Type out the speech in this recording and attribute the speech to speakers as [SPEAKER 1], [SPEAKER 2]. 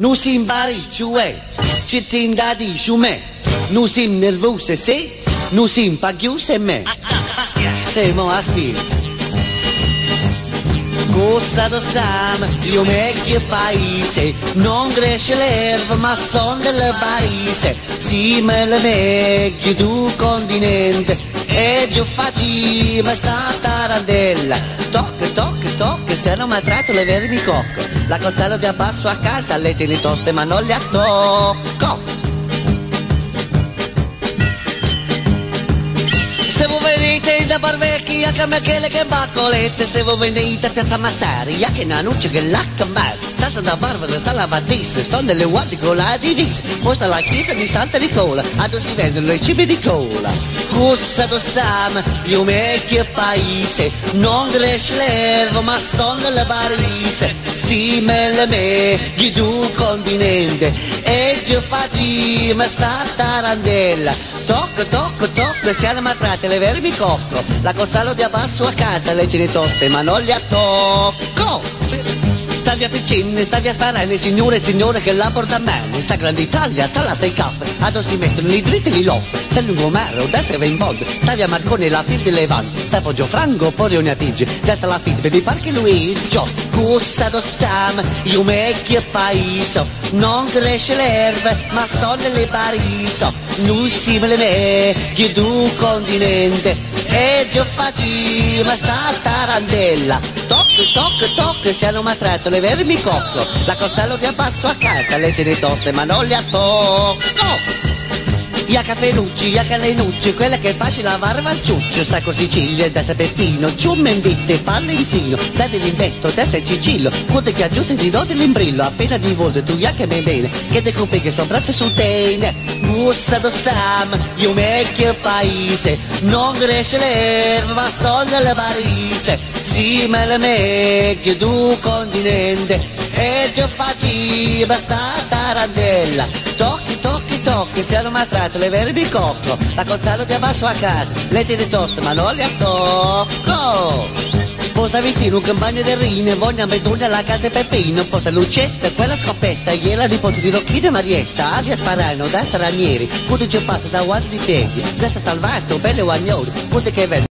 [SPEAKER 1] Nu sim baricciu e, ci tin da di su me. Nu sim nervose se, nu sim paghiuse me. Se mo aspiri. Cosa do Sam, io vecchio paese, non cresce l'erba ma son del paese, sì me le vecchio tu continente, e giù facciva sta tarandella, tocca, tocca, tocca, se non mi tratto le vermi cocco, la cozzella ti abbasso a casa, le tieni toste ma non le attocco. Che me che le che baccolette Se voi venite a Piazza Massari Ya che nanuccia che la cambar Senza da Barbara sta la Batista Sto nelle guardie con la divisa Poi sta la chiesa di Santa Nicola A dove si vendono i cibi di cola. Cosa do Sam Io vecchio paese Non cresce l'erba ma sto nelle parise Si me le me Di due continente E giù facci ma sta tarandella. Tocca, tocca, tocca Siamo matrate le vermi cocco La cozzalo di abbasso a casa Le tiene toste ma non le attocco Stavi a piccine, stavi a sparare, signore e signore che la porta a mano. Sta grande Italia, sala sei caffè, a dove si mettono i dritti li loff. Sta lungomare, destra va in bond, stavi a Marconi la fil di Levante. Sta Poggio Franco, poi una tigge, destra la fil per i parchi Luigi. Cussa do stam, io vecchio paese, non cresce l'erba, ma sto nelle pariso. Non simile me, che du continente, e già facciva sta tarandella. Tocca, tocca, tocca, siamo mattrato le vermi cocco. La cozzella di abbasso a casa, le tiene toste ma non le attocco. Ia caperucci, ia calenucci, quella che faccia la varva al ciuccio, sta con Sicilia, destra Peppino, ciumme in vitte, pallenzino, date l'invetto, testa e cicillo, conte che aggiusti di doti l'imbrillo, appena di volte tu ia che me bene, che te compri che suo braccio sul tene, bussa do stam, io vecchio paese, non cresce l'erba, sto nelle parise, si me le meglio du continente, e già facci basta tarantella, tocchi, tocchi, siamo mattrato le verbi cocco, la cozzalo ti abbasso a casa, le tiene toste ma non le attocco. Posta vicino un campagno del Rine, voglia mettere alla casa di Peppino, posta lucetta, quella scoppetta, gliela nipote di Rocchino e Marietta, abbia sparano da stranieri, punto ci passa da guardi di tempi, resta salvato, belle guagnoli, punto che vede.